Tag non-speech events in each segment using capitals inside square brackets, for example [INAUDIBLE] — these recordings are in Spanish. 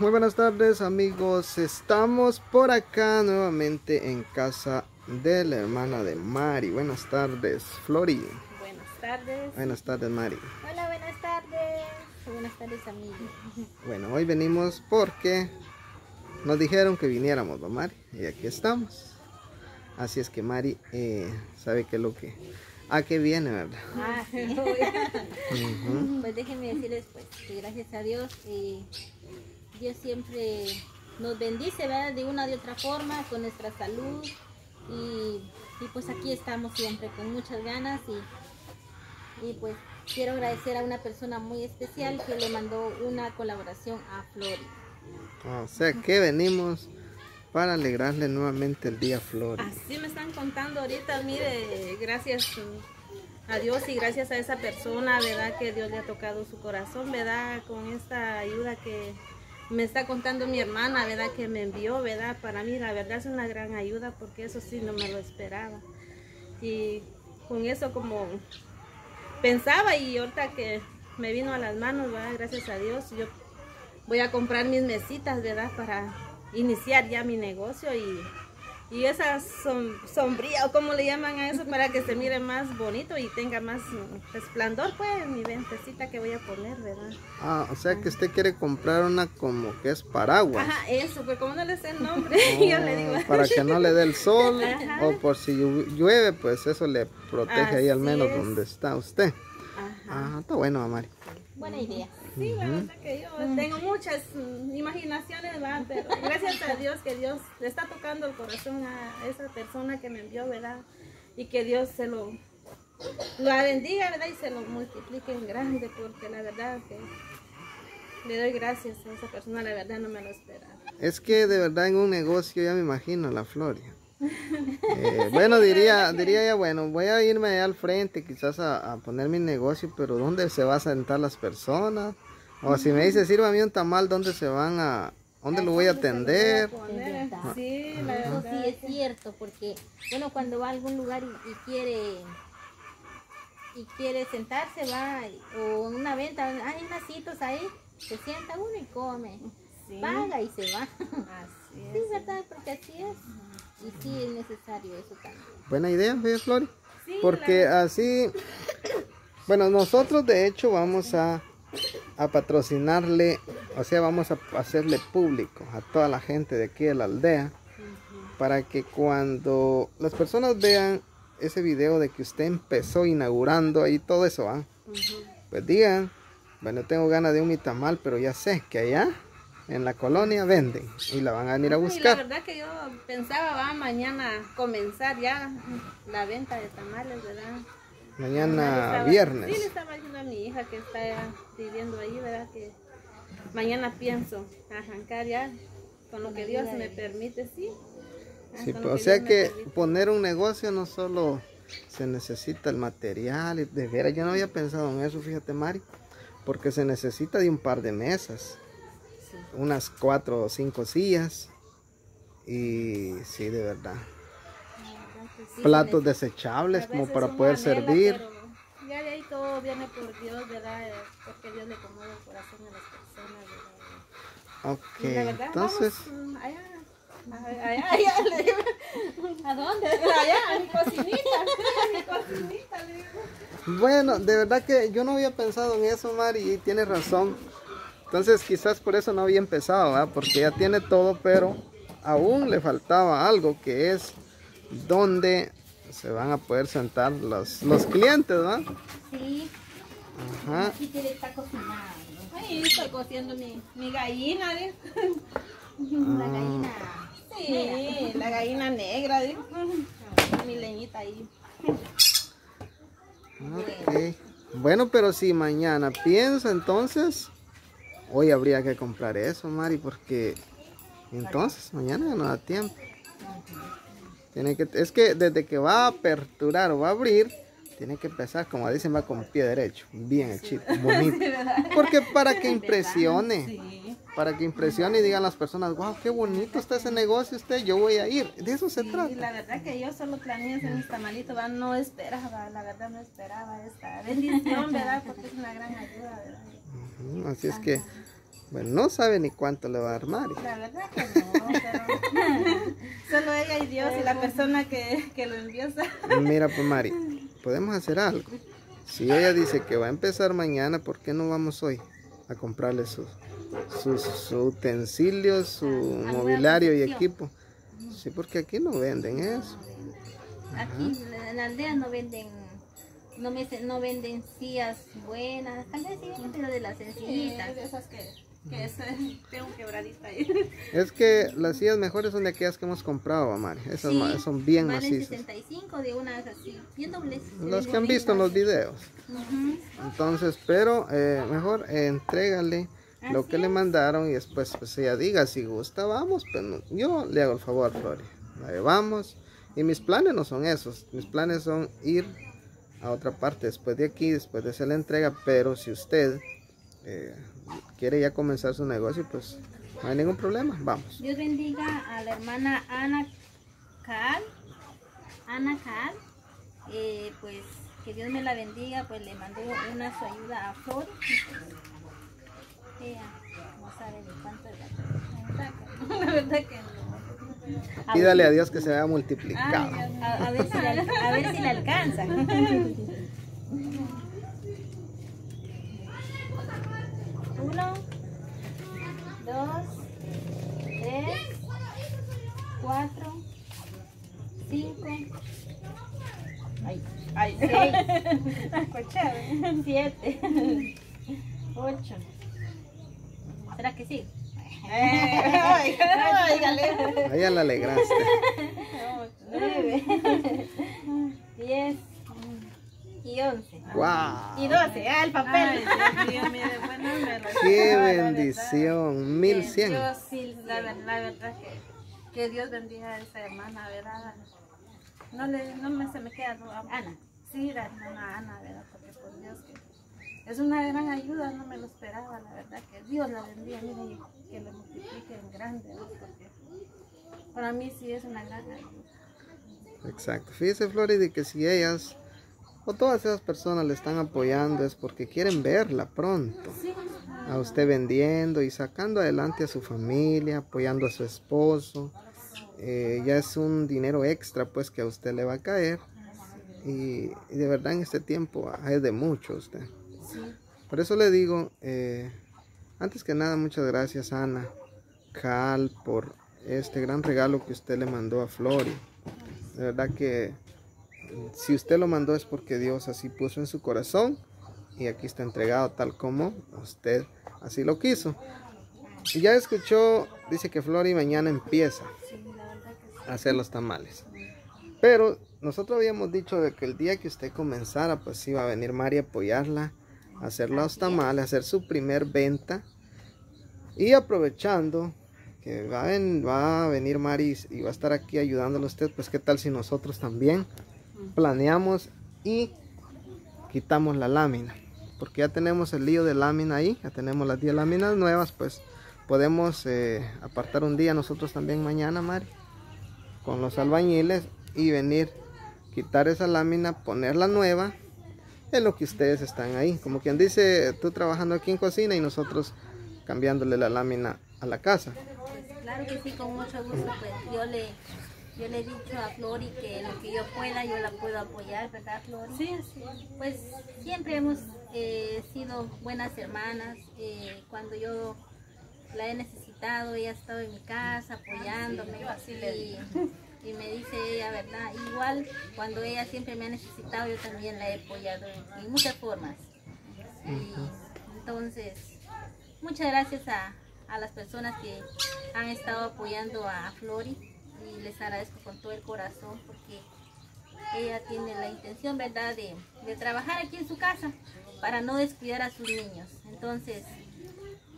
Muy buenas tardes amigos, estamos por acá nuevamente en casa de la hermana de Mari. Buenas tardes, Flori. Buenas tardes. Buenas tardes, Mari. Hola, buenas tardes. Buenas tardes, amigos. Bueno, hoy venimos porque nos dijeron que viniéramos, ¿no, Mari? Y aquí estamos. Así es que Mari eh, sabe que lo que... ¿A qué viene, verdad? Ah, sí. Pues déjenme decirles pues, que gracias a Dios, eh, Dios siempre nos bendice, ¿verdad? De una de otra forma, con nuestra salud. Y, y, pues aquí estamos siempre con muchas ganas y, y pues quiero agradecer a una persona muy especial que le mandó una colaboración a Flori. O sea que venimos para alegrarle nuevamente el día a Flori. Así me están contando ahorita, mire, gracias a Dios y gracias a esa persona, ¿verdad? Que Dios le ha tocado su corazón, ¿verdad? Con esta ayuda que me está contando mi hermana, ¿verdad? Que me envió, ¿verdad? Para mí, la verdad es una gran ayuda porque eso sí no me lo esperaba. Y con eso como pensaba y ahorita que me vino a las manos, ¿verdad? Gracias a Dios, yo voy a comprar mis mesitas, ¿verdad? Para iniciar ya mi negocio y, y esa som, sombría o como le llaman a eso para que se mire más bonito y tenga más resplandor pues mi ventecita que voy a poner, ¿verdad? Ah, o sea que usted quiere comprar una como que es paraguas. Ajá, eso, pues como no le sé el nombre, [LAUGHS] [LAUGHS] yo le digo. Oh, para que no le dé el sol [LAUGHS] Ajá. o por si llu- llueve, pues eso le protege ahí al menos es. donde está usted. Ajá. Ah, está bueno, Mari. Buena idea. Sí, la verdad que yo tengo muchas mm, imaginaciones, ¿verdad? Pero gracias a Dios que Dios le está tocando el corazón a esa persona que me envió, ¿verdad? Y que Dios se lo, lo bendiga, ¿verdad? Y se lo multiplique en grande, porque la verdad que le doy gracias a esa persona, la verdad no me lo esperaba. Es que de verdad en un negocio ya me imagino la Floria. Eh, bueno, diría, diría ya, bueno, voy a irme allá al frente quizás a, a poner mi negocio, pero ¿dónde se va a sentar las personas? O si me dice, sírvame un tamal, ¿dónde se van a, dónde lo voy a atender? Sí, la Eso verdad. sí es cierto, porque bueno, cuando va a algún lugar y, y quiere y quiere sentarse, va, o en una venta, hay nasitos ahí, se sienta uno y come, Sí, paga y se va. así Sí, es. ¿verdad? Porque así es. Y sí es necesario eso también. Buena idea, ¿sí, Flori? Sí, Porque así, [COUGHS] bueno, nosotros de hecho vamos a, a patrocinarle, o sea, vamos a hacerle público a toda la gente de aquí de la aldea, para que cuando las personas vean ese video de que usted empezó inaugurando ahí todo eso, ¿ah? pues digan, bueno, tengo ganas de un mitamal, pero ya sé que allá en la colonia venden y la van a venir a Y la buscar. verdad que yo pensaba, va mañana comenzar ya la venta de tamales, ¿verdad? Mañana estaba- viernes. Sí, le estaba diciendo a mi hija que está viviendo ahí, ¿verdad? Que mañana pienso arrancar ya con lo que Dios me permite, sí. Ah, Sí, o sea que poner un negocio no solo se necesita el material, y de veras, yo no había pensado en eso, fíjate Mari, porque se necesita de un par de mesas. Unas cuatro o cinco sillas y sí, de verdad, sí, platos se desechables como para poder anhela, servir. Ya de ahí todo viene por Dios, ¿verdad? Eh, Porque Dios le acomoda el corazón a las personas, ¿verdad? Ok, Y la verdad, entonces, vamos, mm, allá, allá, allá, allá, le digo. ¿A dónde? Allá, a mi cocinita, a mi cocinita, le digo. bueno, de verdad que yo no había pensado en eso, Mari, y tienes razón. Entonces quizás por eso no había empezado, ¿verdad? porque ya tiene todo, pero aún le faltaba algo que es donde se van a poder sentar los, los clientes, ¿verdad? Sí, Ajá. aquí tiene está cocinando. Ahí estoy cociendo mi, mi gallina, ¿eh? [LAUGHS] La Ah. gallina. Sí, la gallina negra, ¿eh? Mi leñita ahí. Ok. Bueno, pero si mañana piensa, entonces hoy habría que comprar eso, Mari, porque entonces mañana ya no da tiempo. Tiene que, es que desde que va a aperturar o va a abrir, tiene que empezar, como dicen, va con pie derecho, bien hechito, bonito. [LAUGHS] Porque para que impresione, para que impresione y digan las personas, wow, qué bonito está ese negocio usted, yo voy a ir. De eso se Y trata. la verdad que yo solo planeé hacer mis tamalitos, ¿verdad? no esperaba, la verdad no esperaba esta bendición, ¿verdad? Porque es una gran ayuda, ¿verdad? Así es que Bueno, no sabe ni cuánto le va a dar Mari. La verdad que no, pero [LAUGHS] solo ella y Dios y la persona que, que lo envió. sabe. Mira, pues Mari, podemos hacer algo. Si ella dice que va a empezar mañana, ¿por qué no vamos hoy a comprarle sus, sus, sus utensilios, su mobiliario y equipo? Sí, porque aquí no venden eso. Aquí en la aldea no venden, no, me, no venden sillas buenas, tal vez sí pero de las sencillitas. de esas que, que es, tengo un quebradita ahí. Es que las sillas mejores son de aquellas que hemos comprado, Mari. Esas Sí, son bien valen macizas. 65 de unas así, bien dobles. Las que han visto en los videos. Ujú. Entonces, pero eh, mejor eh, entrégale lo que le mandaron y después pues ella diga si gusta, vamos, pero no- yo le hago el favor, Flori. La llevamos y mis planes no son esos, mis planes son ir a otra parte después de aquí, después de hacer la entrega, pero si usted eh, quiere ya comenzar su negocio, pues no hay ningún problema, vamos. Dios bendiga a la hermana Ana Cal. Ana Cal. Eh, pues que Dios me la bendiga, pues le mandó una su ayuda a Flor. Ella no sabe ni cuánto [LAUGHS] La verdad que no. Pídale a Dios que se vea multiplicado. a, a ver si la, a ver si la alcanza. Uno, dos, tres, cuatro, cinco, ay, Ay, [LAUGHS] seis, siete, ocho. ¿Será que sí? Ya la alegraste. Nueve, diez y once. ¡Wow! Y doce, ah, el papel. Ay, Dios mío, mire, bueno, me lo- ¡Qué bendición! Mil cien. Yo sí, la, la verdad que, que Dios bendiga a esa hermana, ¿verdad? No, le, no me, se me queda duda. Ana. Sí, la hermana Ana, ¿verdad? Porque por Dios que es una gran ayuda, no me lo esperaba, la verdad que Dios la bendiga, mire, y que lo multiplique en grande, ¿no? Porque para mí sí es una gran ayuda. Exacto. Fíjese, Florida, que si ellas o todas esas personas le están apoyando es porque quieren verla pronto. Sí, A usted vendiendo y sacando adelante a su familia, apoyando a su esposo. Eh, ya es un dinero extra pues que a usted le va a caer. Y, y de verdad en este tiempo es de mucho usted. Por eso le digo, eh, antes que nada, muchas gracias Ana, Cal, por este gran regalo que usted le mandó a Flori. De verdad que si usted lo mandó es porque Dios así puso en su corazón y aquí está entregado tal como usted así lo quiso. Y ya escuchó, dice que Flori mañana empieza a hacer los tamales. Pero nosotros habíamos dicho de que el día que usted comenzara, pues iba a venir Mari a apoyarla, hacer los tamales, hacer su primer venta. Y aprovechando que va a, ven- va a venir Mari y va a estar aquí ayudándole a usted, pues qué tal si nosotros también planeamos y quitamos la lámina. Porque ya tenemos el lío de lámina ahí, ya tenemos las 10 láminas nuevas, pues podemos eh, apartar un día nosotros también mañana, Mari, con los albañiles y venir, quitar esa lámina, ponerla nueva en lo que ustedes están ahí. Como quien dice, tú trabajando aquí en cocina y nosotros cambiándole la lámina a la casa. Claro que sí, con mucho gusto. Pues yo le, yo le he dicho a Flori que lo que yo pueda, yo la puedo apoyar, ¿verdad, Flori? Sí, sí. Pues siempre hemos eh, sido buenas hermanas. eh, cuando yo la he necesitado, ella ha estado en mi casa apoyándome. así le y, y me dice ella, ¿verdad? Igual cuando ella siempre me ha necesitado, yo también la he apoyado en, muchas formas. Y entonces, muchas gracias a, a las personas que han estado apoyando a Flori y les agradezco con todo el corazón porque ella tiene la intención, ¿verdad?, de, de trabajar aquí en su casa para no descuidar a sus niños. Entonces,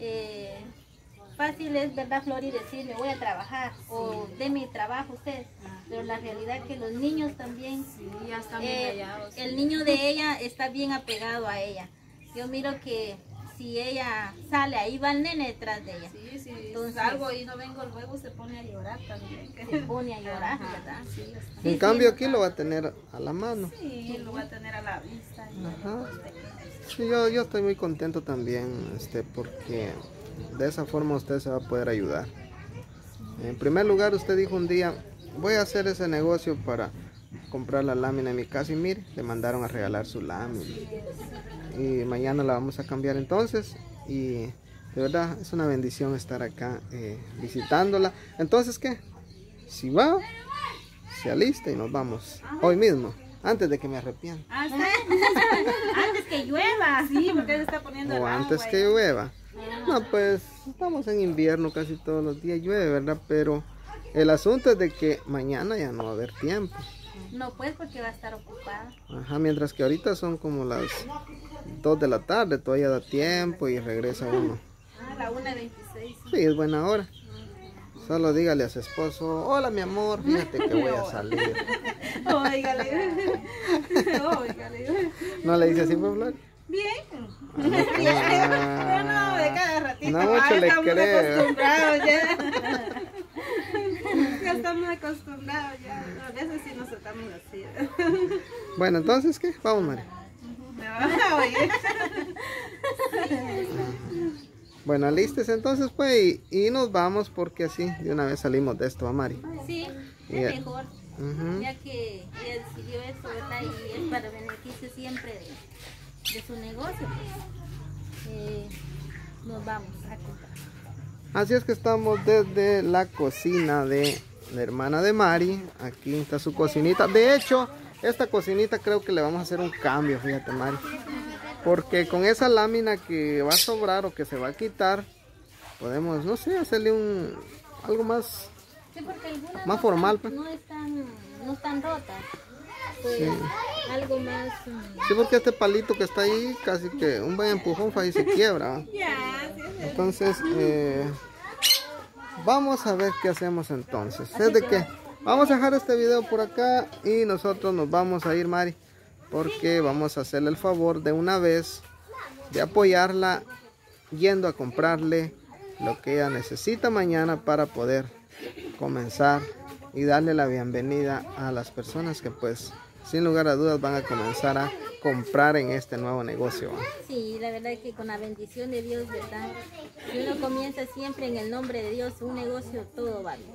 eh, fácil es, ¿verdad, Flori, decir, me voy a trabajar o de mi trabajo usted, pero la realidad es que los niños también, Sí, ya están eh, el niño de ella está bien apegado a ella. Yo miro que si ella sale, ahí va el nene detrás de ella. Sí, sí, Entonces- salgo y no vengo luego se pone a llorar también. [LAUGHS] Se pone a llorar, Ajá, ¿verdad? Sí, está. En Sí, cambio sí. aquí lo va a tener a la mano. Sí, lo va a tener a la vista. Ajá. Sí, yo, yo estoy muy contento también, este, porque de esa forma usted se va a poder ayudar. En primer lugar, usted dijo un día, voy a hacer ese negocio para comprar la lámina en mi casa y mire, le mandaron a regalar su lámina. Y mañana la vamos a cambiar entonces y de verdad es una bendición estar acá eh, visitándola. Entonces, ¿qué? Si va, se alista y nos vamos hoy mismo, antes de que me arrepienta. Ah, [LAUGHS] antes que llueva. Sí, porque se está poniendo O el antes agua que llueva. No, pues estamos en invierno casi todos los días, llueve, ¿verdad? Pero el asunto es de que mañana ya no va a haber tiempo. No, pues porque va a estar ocupada. Ajá, mientras que ahorita son como las 2 de la tarde, todavía da tiempo y regresa uno. Ah, la 1.26. Sí, es buena hora. Solo dígale a su esposo, hola mi amor, fíjate que voy a salir. [LAUGHS] Óigale. [LAUGHS] Óigale. ¿No le dice así, pues, Flor? Bien. Ah, [LAUGHS] Pero no, de cada ratito. No mucho le creo. acostumbrados ya. Ya estamos acostumbrados ya. A veces sí nos tratamos así. [LAUGHS] Bueno, entonces, ¿qué? Vamos, María. No, oye. Bueno, alistes entonces, pues, y, y nos vamos porque así de una vez salimos de esto, ¿va, Mari? Sí, Ya. es mejor. Ujú. Ya que ella decidió eso, ¿verdad? Y es para beneficio siempre de, de su negocio. Pues, eh, nos vamos a comprar. Así es que estamos desde la cocina de la hermana de Mari. Aquí está su cocinita. De hecho, esta cocinita creo que le vamos a hacer un cambio, fíjate, Mari. Porque con esa lámina que va a sobrar o que se va a quitar, podemos, no sé, hacerle un algo más. Sí, Más no formal, están- pues. No están, no están rotas. Pues Sí. algo más. mm, Sí, porque este palito que está ahí, casi que un buen empujón fue y se quiebra. [LAUGHS] Entonces, eh, vamos a ver qué hacemos entonces. Es de que vamos a dejar este video por acá y nosotros nos vamos a ir, Mari, porque vamos a hacerle el favor de una vez de apoyarla yendo a comprarle lo que ella necesita mañana para poder comenzar y darle la bienvenida a las personas que pues sin lugar a dudas van a comenzar a comprar en este nuevo negocio. Sí, la verdad es que con la bendición de Dios, ¿verdad? Si uno comienza siempre en el nombre de Dios, un negocio, todo va bien.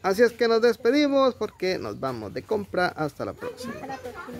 Así es que nos despedimos porque nos vamos de compra. Hasta la próxima. Hasta la próxima.